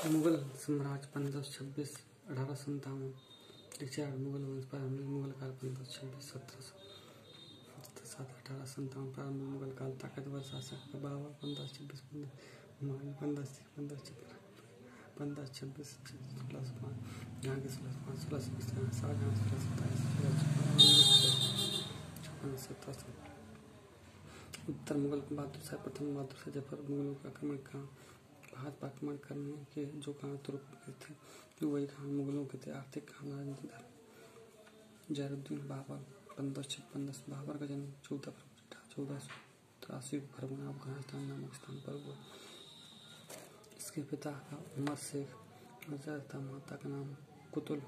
मुगल साम्राज्य पंद्रह सौ छब्बीस, अठारह सौ संतावन रिचार्ड मुगल वंश प्रारंभिक मुगल काल पंद्रह सौ छब्बीस, सत्रह सौ सात, अठारह सौ संतावन प्रारंभिक मुगल काल ताकतवर शासक बाबर पंद्रह सौ छब्बीस हुमायूं पंद्रह सौ पंद्रह छब्बीस पंद्रह छब्बीस, सोलह सौ पाँच जहाँ के सोलह सौ पाँच, सोलह सौ बीस शाहजहाँ सोलह सौ सत्ताईस, सोलह छप्पन सत्रह सौ उत्तर मुगल बहादुर शाह, प्रथम बहादुर शाह ज़फ़र मुगलों का आक्रमण का भाजपा आक्रमण करने के जो काम तुर्क के थे। वही काम मुगलों के थे। आर्थिक काम राजनीतिक धर्म जैरुद्दीन बाबर, पंद्रह छप्पन दस बाबर का जन्म, चौदह फरवरी चौदह सौ तिरासी को फरगना अफ़गानिस्तान नामक स्थान पर हुआ। इसके पिता का उमर शेख नज़र था। माता का नाम कुतुल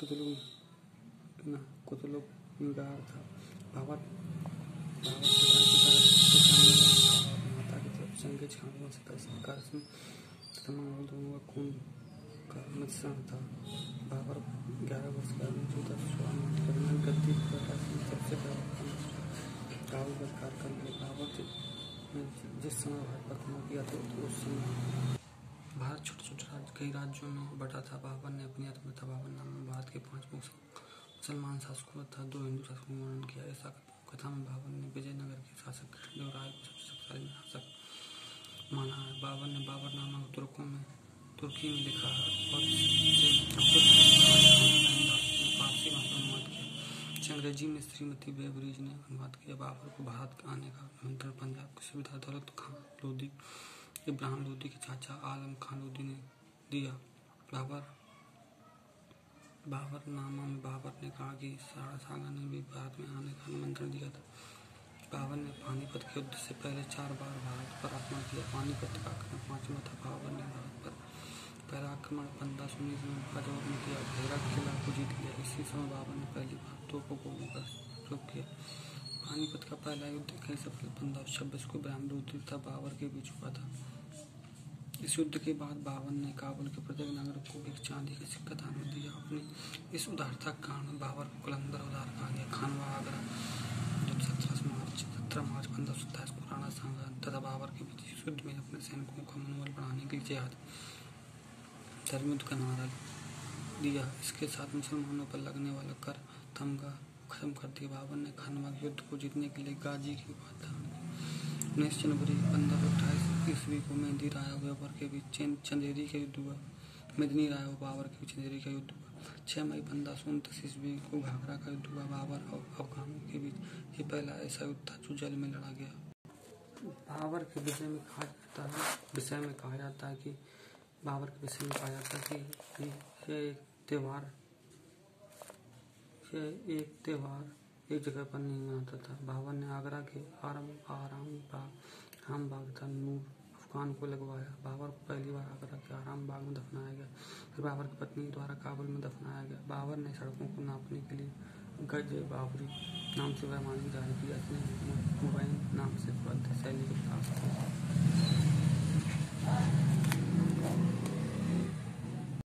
कुतुल ना, कुतुल था। बाबर बाबर चंगेज खान से पैसा कासिम तमाम दोनों का का मिश्रण था। बाबर ग्यारह वर्ष का चौदह सौ गद्दी पर सबसे पहले राहुल बरकार कर लिए बाबर ने जिस समय भारत पर हमला किया था तो उस समय भारत छोटे छोटे राज्य कई राज्यों में बटा था। बाबर ने अपनी आत्मकथा बाबर नाम में भारत के पाँच मुसलमान शासकों तथा दो हिंदू शासकों का वर्णन किया। ऐसा कथा में बाबर ने विजयनगर के शासक कृष्णदेवराय को सबसे शक्तिशाली शासक माना है बाबर ने बाबर नामक तुर्कों में, तुर्की में लिखा और फारसी भाषा अनुवाद किया। अंग्रेज़ी में श्रीमती बेबरीज ने अनुवाद किया। बाबर को भारत आने का आमंत्रण पंजाब की सुविधा दौलत खान लोधी, इब्राहिम लोधी के चाचा आलम खान लोधी ने दिया। बाबर बाबर नामा में बाबर ने कहा कि सारा सागर ने भी भारत में आने का निमंत्रण दिया था। बाबर ने पानीपत के युद्ध से पहले चार बार भारत पर आक्रमण किया। पानीपत का आक्रमण पांचवा था। बाबर ने भारत पर पहला आक्रमण पंद्रह सौ उन्नीस में भदौर में किया घेरा किला को जीत लिया। इसी समय बाबर ने पहली बार तोपों को का उपयोग किया। पानीपत का पहला युद्ध कई सफल पंद्रह सौ छब्बीस को ब्राह्मण था बाबर के बीच हुआ था। इस युद्ध के बाद बाबर ने काबुल के प्रत्येक नागरिक को एक चांदी का सिक्का दान में दिया। अपनी इस उदारता के कारण बाबर को कलंदर उदार कहा गया। खानवा आगरा सत्रह मार्च पंद्रह सौ सत्ताईस को राणा सांगा तथा बाबर के बीच युद्ध में अपने सैनिकों का मनोबल बढ़ाने के लिए जिहाद धर्म का नारा दिया। इसके साथ मुसलमानों पर लगने वाला कर तमगा खत्म कर दिया। बाबर ने खानवा युद्ध को जीतने के लिए गाजी की बात उन्नीस जनवरी पंद्रह सौ अट्ठाईस ईस्वी को मेहंदी राय बाबर के बीच चंदेरी का युद्ध हुआ। मेदनी राय और बाबर के बीच चंदेरी का युद्ध हुआ। छह मई पंद्रह सौ उनतीस ईस्वी को घाघरा का युद्ध हुआ। बाबर और अफगानों के पहला ऐसा युद्ध था जो जल में लड़ा गया। बाबर के विषय में कहा जाता है, विषय में कहा जाता है कि बाबर के विषय में कहा जाता है कि ये एक त्यौहार, ये एक त्यौहार एक जगह पर नहीं मनाता था। बाबर ने आगरा के आराम आराम बाग राम बाग था नूर, अफगान को लगवाया। बाबर को पहली बार आगरा के आराम बाग में दफनाया गया। फिर बाबर की पत्नी द्वारा काबुल में दफनाया गया। बाबर ने सड़कों को नापने के लिए गज बाबरी। नाम से वह मानी किया अपने मोबाइल नाम से